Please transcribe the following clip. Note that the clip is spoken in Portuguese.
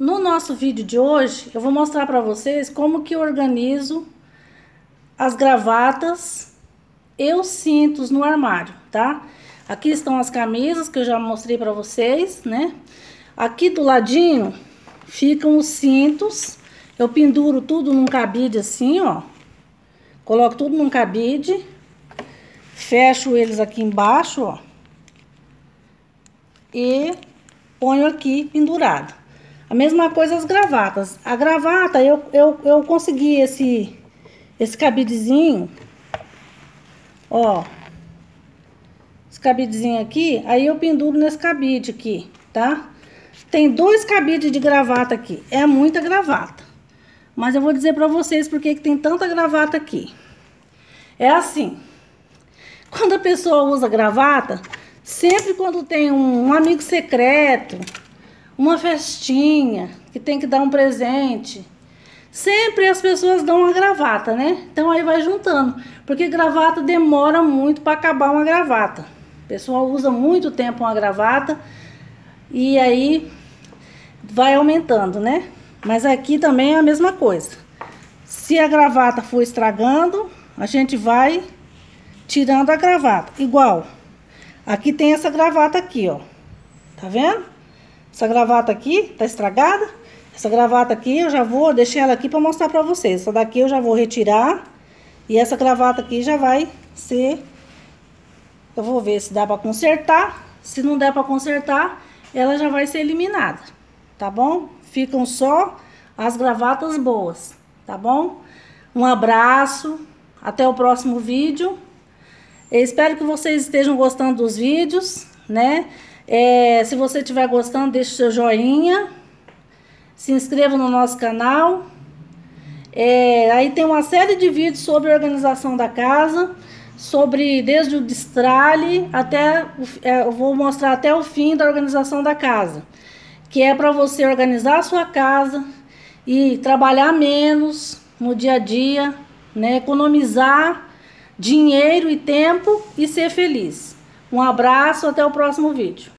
No nosso vídeo de hoje, eu vou mostrar para vocês como que eu organizo as gravatas e os cintos no armário, tá? Aqui estão as camisas que eu já mostrei para vocês, né? Aqui do ladinho ficam os cintos. Eu penduro tudo num cabide assim, ó. Coloco tudo num cabide. Fecho eles aqui embaixo, ó. E ponho aqui pendurado. A mesma coisa as gravatas. A gravata, eu, eu, eu consegui esse, esse cabidezinho. Ó. Esse cabidezinho aqui. Aí eu penduro nesse cabide aqui, tá? Tem dois cabides de gravata aqui. É muita gravata. Mas eu vou dizer pra vocês por que tem tanta gravata aqui. É assim. Quando a pessoa usa gravata, sempre quando tem um amigo secreto uma festinha, que tem que dar um presente. Sempre as pessoas dão uma gravata, né? Então aí vai juntando, porque gravata demora muito para acabar uma gravata. O pessoal usa muito tempo uma gravata e aí vai aumentando, né? Mas aqui também é a mesma coisa. Se a gravata for estragando, a gente vai tirando a gravata. Igual, aqui tem essa gravata aqui, ó. Tá vendo? Essa gravata aqui tá estragada. Essa gravata aqui eu já vou, deixar ela aqui para mostrar para vocês. Essa daqui eu já vou retirar. E essa gravata aqui já vai ser... Eu vou ver se dá para consertar. Se não der para consertar, ela já vai ser eliminada. Tá bom? Ficam só as gravatas boas. Tá bom? Um abraço. Até o próximo vídeo. Eu espero que vocês estejam gostando dos vídeos, né? É, se você estiver gostando, deixe seu joinha. Se inscreva no nosso canal. É, aí tem uma série de vídeos sobre organização da casa. Sobre desde o destralhe até. É, eu vou mostrar até o fim da organização da casa. Que é para você organizar a sua casa e trabalhar menos no dia a dia, né? Economizar dinheiro e tempo e ser feliz. Um abraço, até o próximo vídeo.